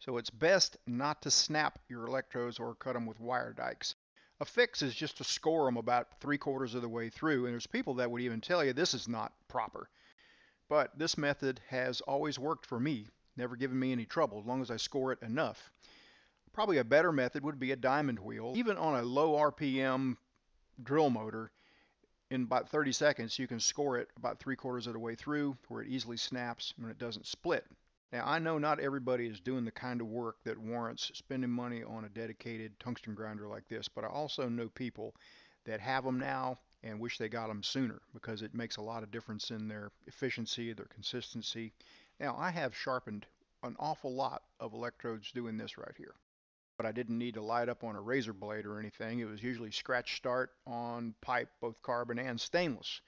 So it's best not to snap your electrodes or cut them with wire dikes. A fix is just to score them about three quarters of the way through, and there's people that would even tell you this is not proper. But this method has always worked for me, never given me any trouble as long as I score it enough. Probably a better method would be a diamond wheel. Even on a low RPM drill motor, in about 30 seconds you can score it about three quarters of the way through where it easily snaps when it doesn't split. Now, I know not everybody is doing the kind of work that warrants spending money on a dedicated tungsten grinder like this, but I also know people that have them now and wish they got them sooner because it makes a lot of difference in their efficiency, their consistency. Now, I have sharpened an awful lot of electrodes doing this right here. But I didn't need to light up on a razor blade or anything. It was usually scratch start on pipe, both carbon and stainless.